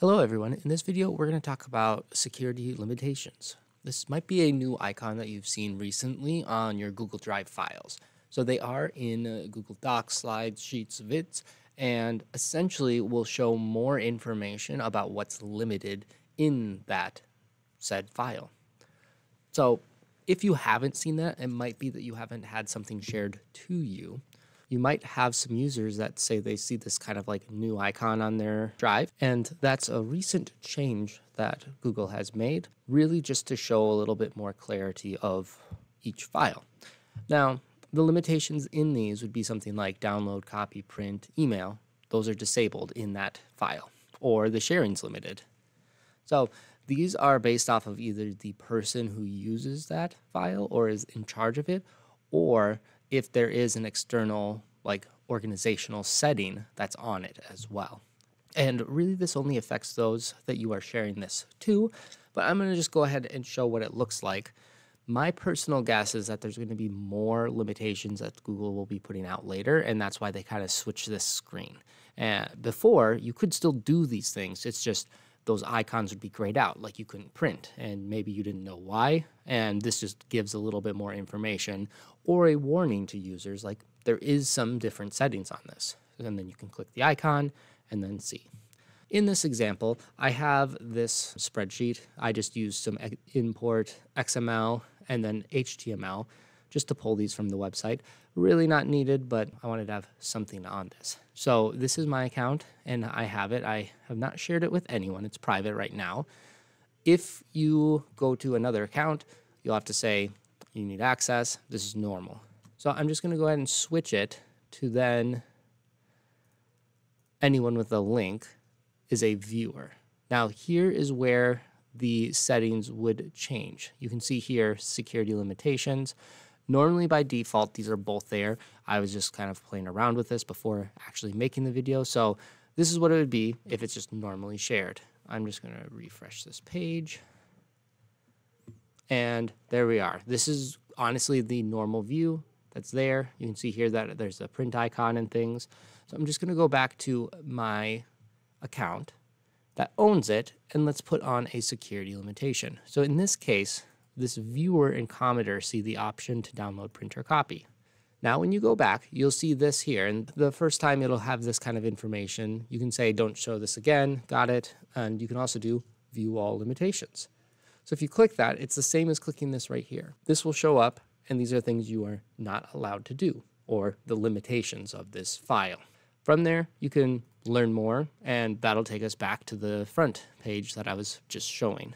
Hello everyone, in this video we're going to talk about security limitations. This might be a new icon that you've seen recently on your Google Drive files. So they are in uh, Google Docs, Slides, Sheets, Vids, and essentially will show more information about what's limited in that said file. So if you haven't seen that, it might be that you haven't had something shared to you you might have some users that say they see this kind of like new icon on their drive. And that's a recent change that Google has made, really just to show a little bit more clarity of each file. Now, the limitations in these would be something like download, copy, print, email. Those are disabled in that file, or the sharing's limited. So these are based off of either the person who uses that file or is in charge of it, or if there is an external like organizational setting that's on it as well. And really this only affects those that you are sharing this to, but I'm going to just go ahead and show what it looks like. My personal guess is that there's going to be more limitations that Google will be putting out later, and that's why they kind of switch this screen. And before, you could still do these things. It's just those icons would be grayed out, like you couldn't print, and maybe you didn't know why. And this just gives a little bit more information or a warning to users, like there is some different settings on this. And then you can click the icon and then see. In this example, I have this spreadsheet. I just used some import XML and then HTML just to pull these from the website. Really not needed, but I wanted to have something on this. So this is my account and I have it. I have not shared it with anyone. It's private right now. If you go to another account, you'll have to say you need access. This is normal. So I'm just going to go ahead and switch it to then anyone with a link is a viewer. Now here is where the settings would change. You can see here security limitations. Normally by default, these are both there. I was just kind of playing around with this before actually making the video. So this is what it would be if it's just normally shared. I'm just gonna refresh this page. And there we are. This is honestly the normal view that's there. You can see here that there's a print icon and things. So I'm just gonna go back to my account that owns it and let's put on a security limitation. So in this case, this viewer and commenter see the option to download print or copy. Now, when you go back, you'll see this here. And the first time it'll have this kind of information. You can say, don't show this again, got it. And you can also do view all limitations. So if you click that, it's the same as clicking this right here. This will show up, and these are things you are not allowed to do, or the limitations of this file. From there, you can learn more, and that'll take us back to the front page that I was just showing.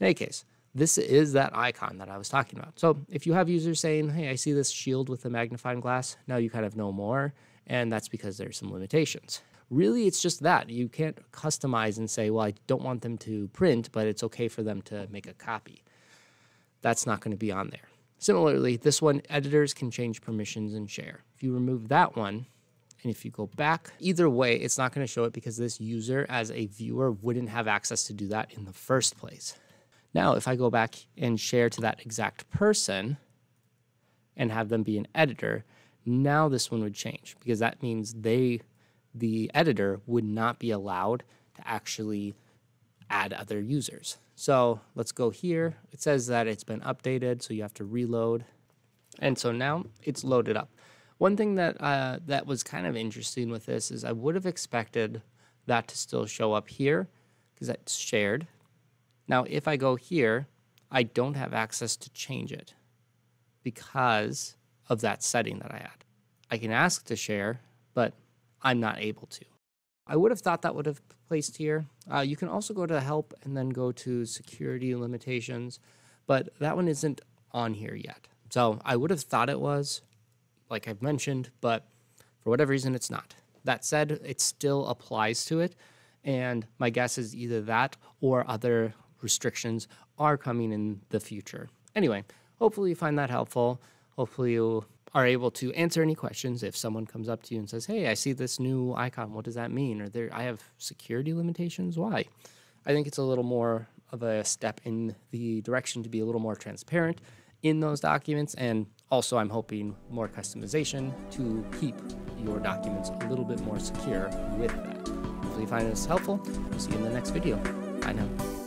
In any case, this is that icon that I was talking about. So if you have users saying, hey, I see this shield with the magnifying glass, now you kind of know more, and that's because there's some limitations. Really, it's just that. You can't customize and say, well, I don't want them to print, but it's okay for them to make a copy. That's not going to be on there. Similarly, this one, editors can change permissions and share. If you remove that one, and if you go back, either way, it's not going to show it because this user as a viewer wouldn't have access to do that in the first place. Now, if I go back and share to that exact person and have them be an editor, now this one would change because that means they, the editor, would not be allowed to actually add other users. So let's go here. It says that it's been updated, so you have to reload. And so now it's loaded up. One thing that uh, that was kind of interesting with this is I would have expected that to still show up here because it's shared. Now, if I go here, I don't have access to change it because of that setting that I had. I can ask to share, but I'm not able to. I would have thought that would have placed here. Uh, you can also go to help and then go to security limitations, but that one isn't on here yet. So I would have thought it was, like I've mentioned, but for whatever reason, it's not. That said, it still applies to it. And my guess is either that or other restrictions are coming in the future. Anyway, hopefully you find that helpful. Hopefully you are able to answer any questions if someone comes up to you and says, "Hey, I see this new icon. What does that mean?" Or there I have security limitations. Why? I think it's a little more of a step in the direction to be a little more transparent in those documents and also I'm hoping more customization to keep your documents a little bit more secure with that. hopefully you find this helpful. We'll see you in the next video. Bye now.